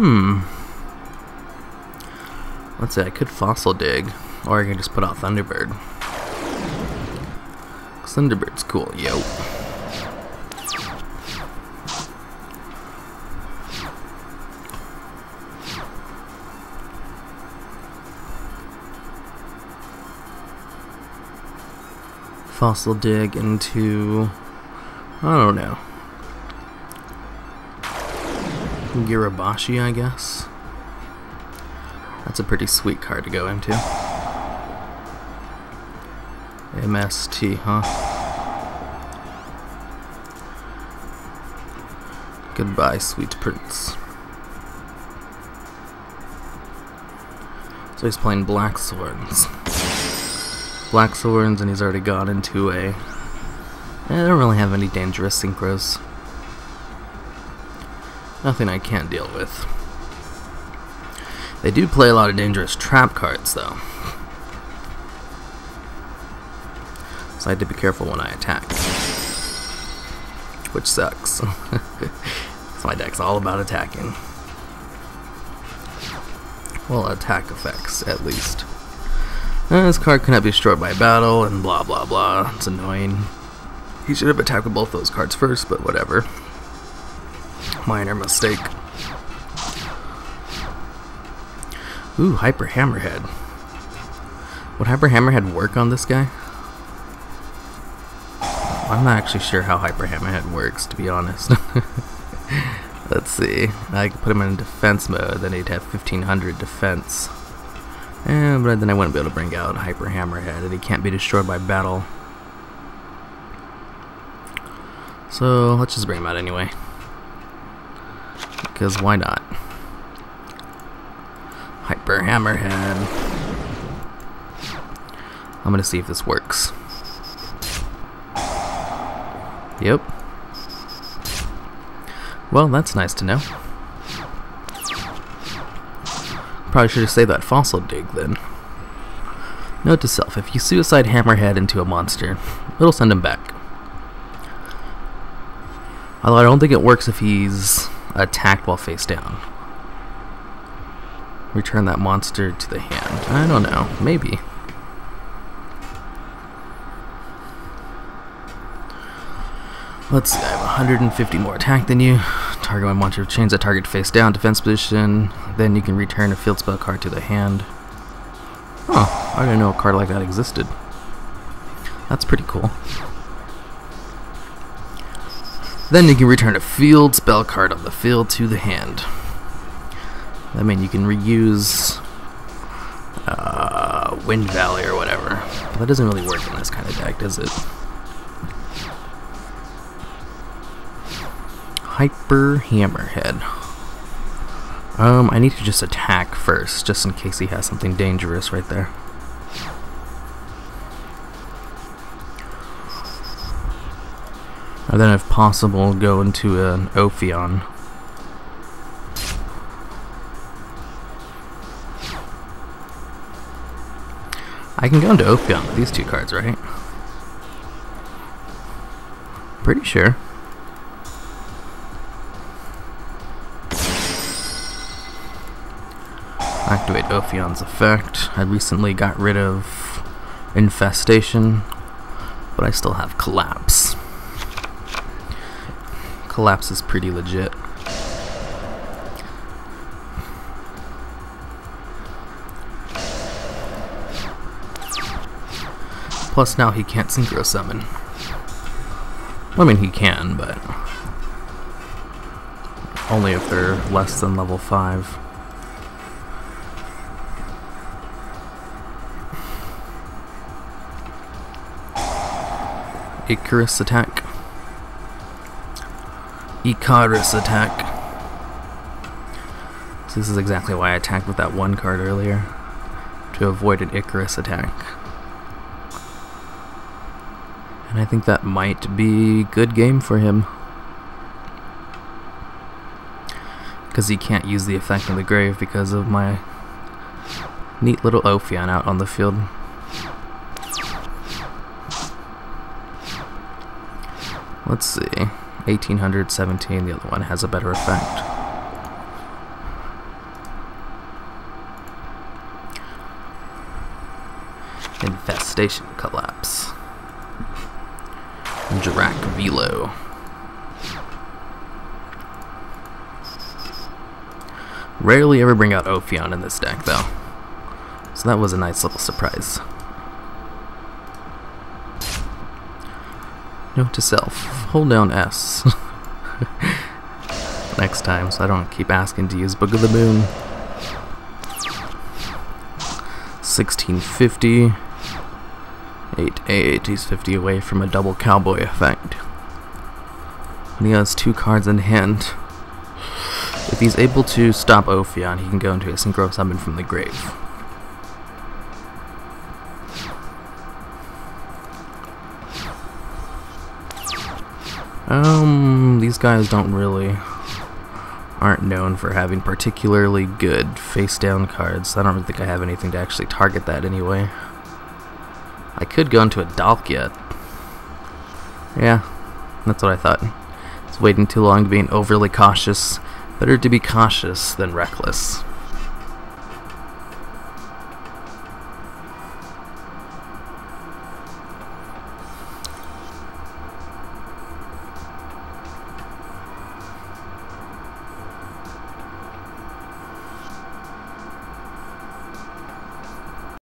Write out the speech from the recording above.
Hmm. Let's see, I could fossil dig, or I could just put out Thunderbird. Thunderbird's cool, yo. Fossil dig into... I don't know. Girabashi, I guess. That's a pretty sweet card to go into. MST, huh? Goodbye, sweet prince. So he's playing Blackwings. Black Swords, and he's already gone into a... Eh, I don't really have any dangerous synchros. Nothing I can't deal with. They do play a lot of dangerous trap cards, though. So I had to be careful when I attack. Which sucks. so my deck's all about attacking. Well, attack effects, at least. And this card cannot be destroyed by battle, and blah blah blah. It's annoying. He should have attacked both those cards first, but whatever. Minor mistake. Ooh, Hyper Hammerhead. Would Hyper Hammerhead work on this guy? I'm not actually sure how Hyper Hammerhead works, to be honest. Let's see. I could put him in defense mode, then he'd have 1500 defense. Eh, but then I wouldn't be able to bring out Hyper Hammerhead, and he can't be destroyed by battle. So, let's just bring him out anyway. Because why not? Hyper Hammerhead. I'm gonna see if this works. Yep. Well, that's nice to know. Probably should have saved that fossil dig then. Note to self, if you suicide Hammerhead into a monster, it'll send him back. Although I don't think it works if he's attacked while face down. Return that monster to the hand. I don't know. Maybe. Let's see, I have 150 more attack than you. Target one monster change that target face down, defense position. Then you can return a field spell card to the hand. Oh, I didn't know a card like that existed. That's pretty cool. Then you can return a field spell card on the field to the hand. That means you can reuse uh, Wind Valley or whatever. But that doesn't really work in this kind of deck, does it? Hyper Hammerhead. Um, I need to just attack first, just in case he has something dangerous right there. And then if possible, go into an Ophion. I can go into Ophion with these two cards, right? Pretty sure. Activate Ophion's effect. I recently got rid of Infestation, but I still have Collapse. Collapse is pretty legit. Plus now he can't Synchro Summon. I mean he can, but only if they're less than level 5. Icarus attack. Icarus attack. So this is exactly why I attacked with that one card earlier. To avoid an Icarus attack. And I think that might be good game for him. Because he can't use the effect in the grave because of my neat little Ophion out on the field. Let's see. 1817, the other one has a better effect. Infestation collapse. Drac Velo. Rarely ever bring out Ophion in this deck though. So that was a nice little surprise. Note to self, hold down S. Next time, so I don't keep asking to use Book of the Moon. 1650. 8 8 he's 50 away from a double cowboy effect. And he has two cards in hand. If he's able to stop Ophion, he can go into a Synchro Summon from the grave. Um, these guys don't really aren't known for having particularly good face down cards. I don't really think I have anything to actually target that anyway. I could go into a Dalkia. Yeah, that's what I thought. It's waiting too long to being overly cautious. Better to be cautious than reckless.